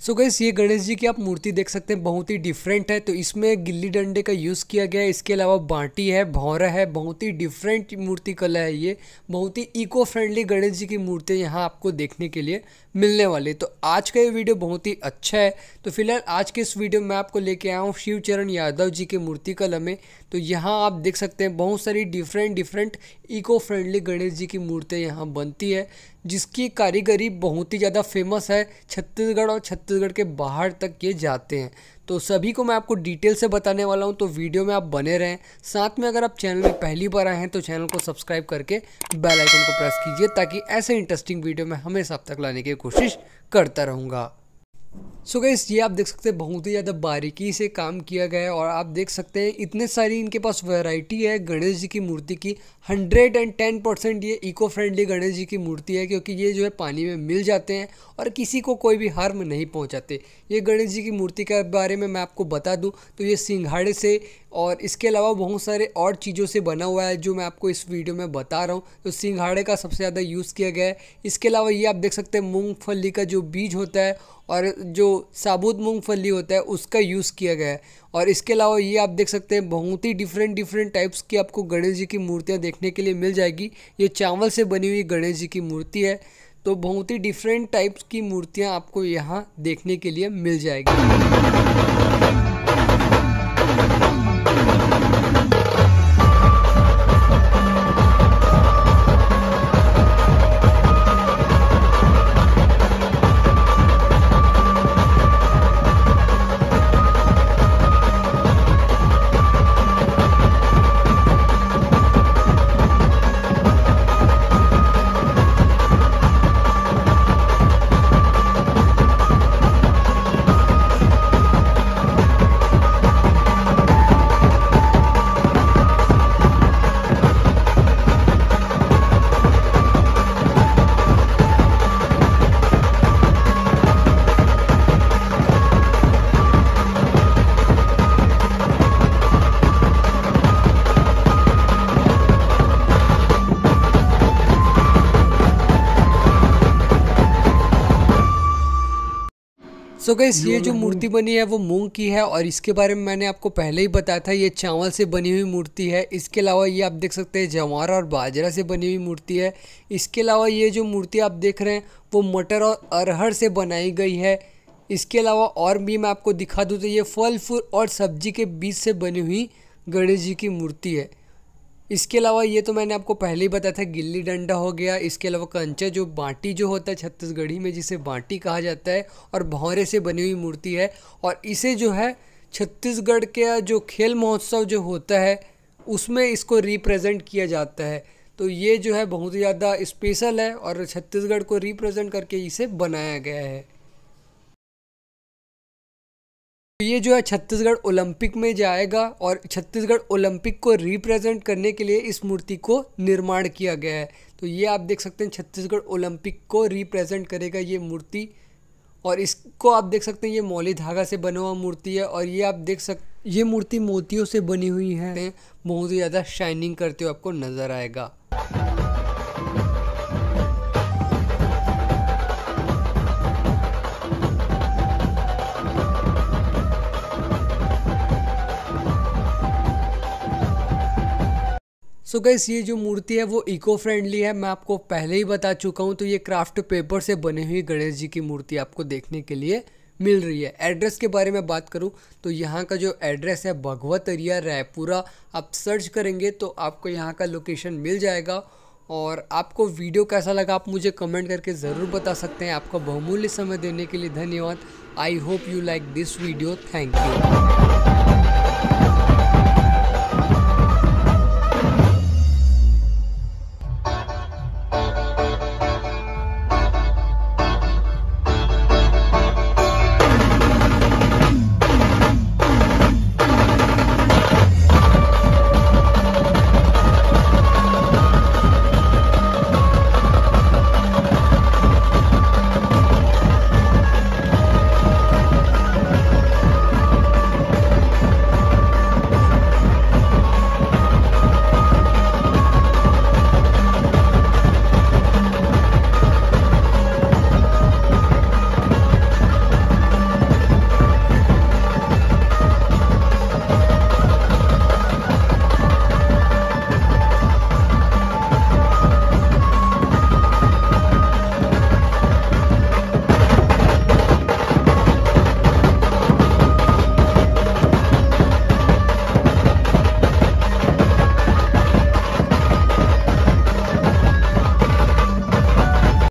सो so gas ये गणेश जी की आप मूर्ति देख सकते हैं, बहुत ही डिफरेंट है। तो इसमें गिल्ली डंडे का यूज़ किया गया है। इसके अलावा बांटी है, भौरा है, बहुत ही डिफरेंट मूर्ति कला है ये। बहुत ही इको फ्रेंडली गणेश जी की मूर्तियाँ यहाँ आपको देखने के लिए मिलने वाली। तो आज का ये वीडियो बहुत ही अच्छा है। तो फ़िलहाल आज के इस वीडियो में आपको लेके आया हूँ शिव चरण यादव जी के मूर्ति कला में। तो यहाँ आप देख सकते हैं, बहुत सारी different different eco friendly Ganesh ji की मूर्तियाँ यहाँ बनती है। जिसकी कारीगरी बहुत ही ज़्यादा फ़ेमस है, छत्तीसगढ़ और छत्तीसगढ़ के बाहर तक ये जाते हैं। तो सभी को मैं आपको डिटेल से बताने वाला हूँ तो वीडियो में आप बने रहें। साथ में अगर आप चैनल में पहली बार आए हैं तो चैनल को सब्सक्राइब करके बेल आइकन को प्रेस कीजिए, ताकि ऐसे इंटरेस्टिंग वीडियो मैं हमेशा तक लाने की कोशिश करता रहूँगा। सो गैस ये आप देख सकते हैं बहुत ही ज़्यादा बारीकी से काम किया गया है और आप देख सकते हैं इतने सारी इनके पास वैरायटी है, गणेश जी की मूर्ति की। हंड्रेड एंड टेन परसेंट ये इको फ्रेंडली गणेश जी की मूर्ति है क्योंकि ये जो है पानी में मिल जाते हैं और किसी को कोई भी हार्म नहीं पहुंचाते। ये गणेश जी की मूर्ति के बारे में मैं आपको बता दूँ तो ये सिंघाड़े से और इसके अलावा बहुत सारे और चीज़ों से बना हुआ है जो मैं आपको इस वीडियो में बता रहा हूँ। तो सिंघाड़े का सबसे ज़्यादा यूज़ किया गया है। इसके अलावा ये आप देख सकते हैं मूँगफली का जो बीज होता है और जो साबुत मूंगफली होता है, उसका यूज़ किया गया है। और इसके अलावा ये आप देख सकते हैं, बहुत ही डिफरेंट डिफरेंट टाइप्स की आपको गणेश जी की मूर्तियाँ देखने के लिए मिल जाएगी। ये चावल से बनी हुई गणेश जी की मूर्ति है तो बहुत ही डिफरेंट टाइप्स की मूर्तियाँ आपको यहाँ देखने के लिए मिल जाएगी। सो so गैस ये जो मूर्ति बनी है वो मूंग की है और इसके बारे में मैंने आपको पहले ही बताया था ये चावल से बनी हुई मूर्ति है। इसके अलावा ये आप देख सकते हैं जवार और बाजरा से बनी हुई मूर्ति है। इसके अलावा ये जो मूर्ति आप देख रहे हैं वो मटर और अरहर से बनाई गई है। इसके अलावा और भी मैं आपको दिखा दूँ तो ये फल फूल और सब्ज़ी के बीज से बनी हुई गणेश जी की मूर्ति है। इसके अलावा ये तो मैंने आपको पहले ही बताया था, गिल्ली डंडा हो गया, इसके अलावा कंचा जो बाटी जो होता है छत्तीसगढ़ी में, जिसे बाटी कहा जाता है, और भौरे से बनी हुई मूर्ति है, और इसे जो है छत्तीसगढ़ के जो खेल महोत्सव जो होता है, उसमें इसको रिप्रेजेंट किया जाता है। तो ये जो है बहुत ही ज़्यादा स्पेशल है, और छत्तीसगढ़ को रिप्रेजेंट करके इसे बनाया गया है। ये जो है छत्तीसगढ़ ओलंपिक में जाएगा और छत्तीसगढ़ ओलंपिक को रिप्रेजेंट करने के लिए इस मूर्ति को निर्माण किया गया है। तो ये आप देख सकते हैं, छत्तीसगढ़ ओलंपिक को रिप्रेजेंट करेगा ये मूर्ति और इसको आप देख सकते हैं, ये मौली धागा से बना हुआ मूर्ति है और ये आप देख सक, ये मूर्ति मोतियों से बनी हुई है। बहुत ही ज़्यादा शाइनिंग करते हुए आपको नज़र आएगा। सो so गैस ये जो मूर्ति है वो इको फ्रेंडली है, मैं आपको पहले ही बता चुका हूँ तो ये क्राफ्ट पेपर से बनी हुई गणेश जी की मूर्ति आपको देखने के लिए मिल रही है। एड्रेस के बारे में बात करूँ तो यहाँ का जो एड्रेस है भगवत एरिया, रायपुरा, आप सर्च करेंगे तो आपको यहाँ का लोकेशन मिल जाएगा। और आपको वीडियो कैसा लगा आप मुझे कमेंट करके ज़रूर बता सकते हैं। आपका बहुमूल्य समय देने के लिए धन्यवाद। I hope you like this video thank you